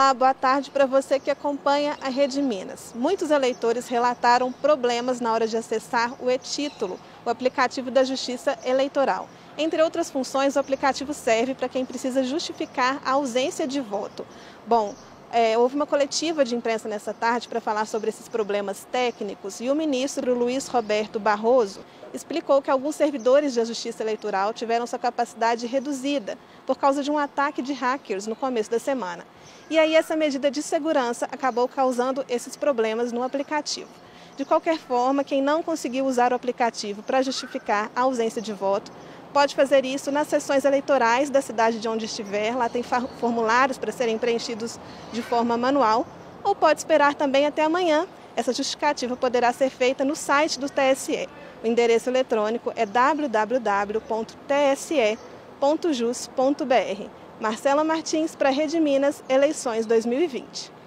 Olá, boa tarde para você que acompanha a Rede Minas. Muitos eleitores relataram problemas na hora de acessar o e-título, o aplicativo da Justiça Eleitoral. Entre outras funções, o aplicativo serve para quem precisa justificar a ausência de voto. Bom, é, houve uma coletiva de imprensa nessa tarde para falar sobre esses problemas técnicos e o ministro Luiz Roberto Barroso explicou que alguns servidores da Justiça Eleitoral tiveram sua capacidade reduzida por causa de um ataque de hackers no começo da semana. E aí essa medida de segurança acabou causando esses problemas no aplicativo. De qualquer forma, quem não conseguiu usar o aplicativo para justificar a ausência de voto, pode fazer isso nas sessões eleitorais da cidade de onde estiver. Lá tem formulários para serem preenchidos de forma manual, ou pode esperar também até amanhã. Essa justificativa poderá ser feita no site do TSE. O endereço eletrônico é www.tse.jus.br. Marcela Martins para Rede Minas, eleições 2020.